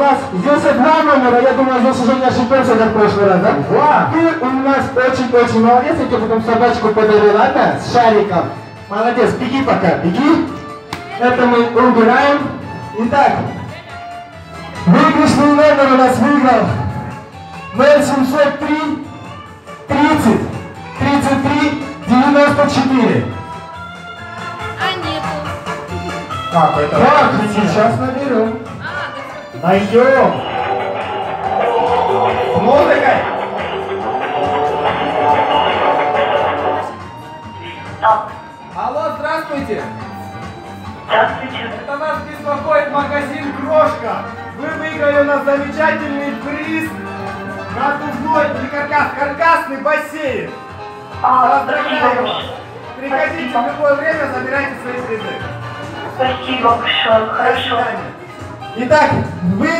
нас здесь два номера, я думаю, здесь уже не ошибемся, как в прошлый раз, да? Два. Ты у нас очень-очень молодец, я тебе потом собачку подарил, ладно? С шариком. Молодец, беги пока, беги. Это мы убираем. Итак, выигрышный номер у нас выиграл 0703 30 33 94. А нету. Как это? Так, сейчас наберем. Найдем. С музыкой. Алло, здравствуйте! Здравствуйте. Это нас беспокоит магазин Крошка. Вы выиграли у нас замечательный приз надувной или каркас, каркасный бассейн. А, спасибо Поздравляю вас. Приходите в любое время, забирайте свои призы. Спасибо большое. До Хорошо. свидания. Итак, вы